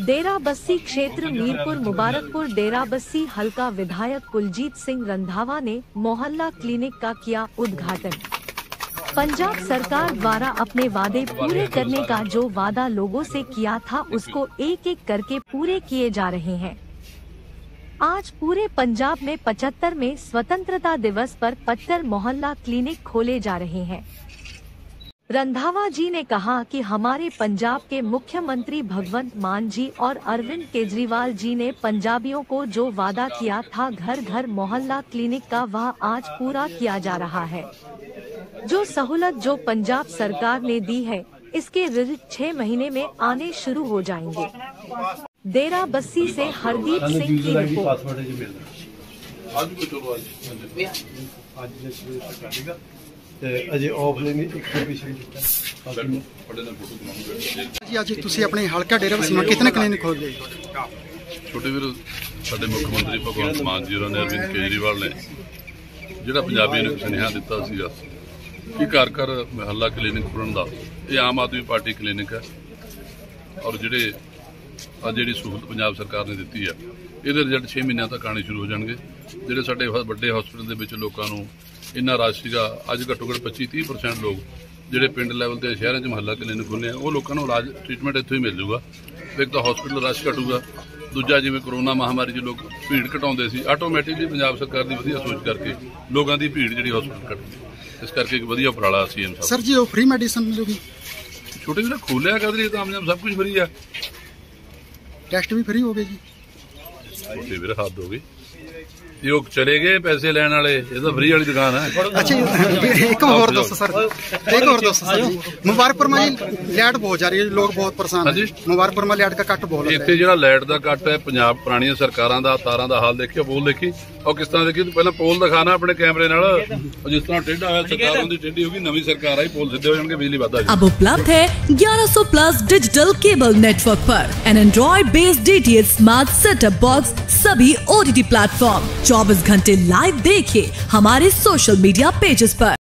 डेरा बस्सी क्षेत्र मीरपुर, मुबारकपुर डेरा बस्सी हल्का विधायक कुलजीत सिंह रंधावा ने मोहल्ला क्लिनिक का किया उद्घाटन। पंजाब सरकार द्वारा अपने वादे पूरे करने का जो वादा लोगों से किया था, उसको एक एक करके पूरे किए जा रहे हैं। आज पूरे पंजाब में 75 में स्वतंत्रता दिवस पर पत्थर मोहल्ला क्लिनिक खोले जा रहे हैं। रंधावा जी ने कहा कि हमारे पंजाब के मुख्यमंत्री भगवंत मान जी और अरविंद केजरीवाल जी ने पंजाबियों को जो वादा किया था घर घर मोहल्ला क्लिनिक का वह आज पूरा किया जा रहा है। जो सहूलत जो पंजाब सरकार ने दी है इसके रिज़ल्ट छह महीने में आने शुरू हो जाएँगे। डेरा बस्सी से हरदीप सिंह की रिपोर्ट। ਤੇ ਅਜੇ ਆਫਲਾਈਨ ਇੱਕ ਕੰਪੀਟੀਸ਼ਨ ਕੀਤਾ। ਬਾਕੀ ਜੀ ਅੱਜ ਤੁਸੀਂ ਆਪਣੇ ਹਲਕਾ ਡੇਰਾ ਵਸੀਮਾ ਕਿਤਨੇ ਕਲੀਨਿਕ ਖੋਲ ਗਏ? ਛੋਟੇ ਵੀਰ ਸਾਡੇ ਮੁੱਖ ਮੰਤਰੀ ਭਗਵੰਤ ਮਾਨ ਜੀ ਹੋਰਾਂ ਨੇ ਅਰਵਿੰਦ ਕੇਜਰੀਵਾਲ ਨੇ ਜਿਹੜਾ ਪੰਜਾਬੀ ਨੂੰ ਸੁਨੇਹਾ ਦਿੱਤਾ ਸੀ ਕਿ ਘਰ ਘਰ ਮਹੱਲਾ ਕਲੀਨਿਕ ਖੋਲਣ ਦਾ ਇਹ ਆਮ ਆਦਮੀ ਪਾਰਟੀ ਕਲੀਨਿਕ ਹੈ। ਔਰ ਜਿਹੜੇ ਅੱਜ ਜਿਹੜੀ ਸਹੂਲਤ ਪੰਜਾਬ ਸਰਕਾਰ ਨੇ ਦਿੱਤੀ ਹੈ ਇਹਦੇ ਰਿਜ਼ਲਟ 6 ਮਹੀਨਿਆਂ ਤੱਕ ਆਣੇ ਸ਼ੁਰੂ ਹੋ ਜਾਣਗੇ। ਜਿਹੜੇ ਸਾਡੇ ਵੱਡੇ ਹਸਪੀਟਲ ਦੇ ਵਿੱਚ ਲੋਕਾਂ ਨੂੰ ਇੰਨਾ ਰਸ਼ ਸੀਗਾ ਅੱਜ ਘੱਟੋ ਘੱਟ 25 30% ਲੋਕ ਜਿਹੜੇ ਪਿੰਡ ਲੈਵਲ ਤੇ ਸ਼ਹਿਰਾਂ 'ਚ ਮਹੱਲਾ ਕਲੀਨਿਕ ਖੁੱਲੇ ਆ ਉਹ ਲੋਕਾਂ ਨੂੰ ਇਲਾਜ ਟ੍ਰੀਟਮੈਂਟ ਇੱਥੋਂ ਹੀ ਮਿਲ ਜੂਗਾ ਇੱਕ ਤਾਂ ਹਸਪੀਟਲ ਰਸ਼ ਘਟੂਗਾ ਦੂਜਾ ਜਿਵੇਂ ਕਰੋਨਾ ਮਹਾਮਾਰੀ 'ਚ ਲੋਕ ਭੀੜ ਘਟਾਉਂਦੇ ਸੀ ਆਟੋਮੈਟਿਕਲੀ ਪੰਜਾਬ ਸਰਕਾਰ ਦੀ ਵਧੀਆ ਸੋਚ ਕਰਕੇ ਲੋਕਾਂ ਦੀ ਭੀੜ ਜਿਹੜੀ ਹਸਪੀਟਲ ਘਟੂਗੀ ਇਸ ਕਰਕੇ ਇੱਕ ਵਧੀਆ ਉਪਰਾਲਾ ਸੀਐਮ ਸਾਹਿਬ। ਸਰ ਜੀ ਉਹ ਫ੍ਰੀ ਮੈਡੀਸਨ ਮਿਲੂਗੀ? ਛੋਟੇ ਜਿਹੜਾ ਖੋਲਿਆ ਕਦਰੀ ਤਾਂ ਆਮ ਸਭ ਕੁਝ ਫ੍ਰੀ ਆ। ਟੈਸਟ ਵੀ ਫ੍ਰੀ ਹੋ ਗਏ ਜੀ ਛੋਟੇ ਵੀਰ ਹੱਦ ਹੋ ਗਈ। ਇਹ ਉਹ ਚਲੇ ਗਏ ਪੈਸੇ ਲੈਣ ਵਾਲੇ ਇਹ ਤਾਂ ਫਰੀ ਵਾਲੀ ਦੁਕਾਨ ਹੈ अच्छा ये- एक और दोस्तों सर एक और दोस्तों सर जी मुबारकपुर में जी लाइट बहुत जा रही है लोग बहुत परेशान हाँ जी। है मुबारकपुर में लाइट का कट बहुत लग रहा ਇੱਥੇ ਜਿਹੜਾ ਲਾਈਟ ਦਾ ਕੱਟ ਹੈ ਪੰਜਾਬ ਪੁਰਾਣੀਆਂ ਸਰਕਾਰਾਂ ਦਾ ਤਾਰਾਂ ਦਾ ਹਾਲ ਦੇਖਿਓ ਪੋਲ ਦੇਖੀ ਉਹ ਕਿਸ ਤਰ੍ਹਾਂ ਦੇਖੀ ਤੂੰ ਪਹਿਲਾਂ ਪੋਲ ਦਿਖਾਣਾ ਆਪਣੇ ਕੈਮਰੇ ਨਾਲ ਉਹ ਜਿਸ ਤਰ੍ਹਾਂ ਟੇਢਾ ਹੋਇਆ ਸਰਕਾਰ ਉਹਦੀ ਟੇਢੀ ਹੋ ਗਈ ਨਵੀਂ ਸਰਕਾਰ ਆਈ ਪੋਲ ਸਿੱਧੇ ਹੋ ਜਾਣਗੇ ਬਿਜਲੀ ਵੱਧ ਆ ਜਾਊਗੀ अब उपलब्ध है 1100 प्लस डिजिटल केबल नेटवर्क पर an Android based DTH smart setup box सभी ओटीटी प्लेटफॉर्म 24 घंटे लाइव देखिए हमारे सोशल मीडिया पेजेस पर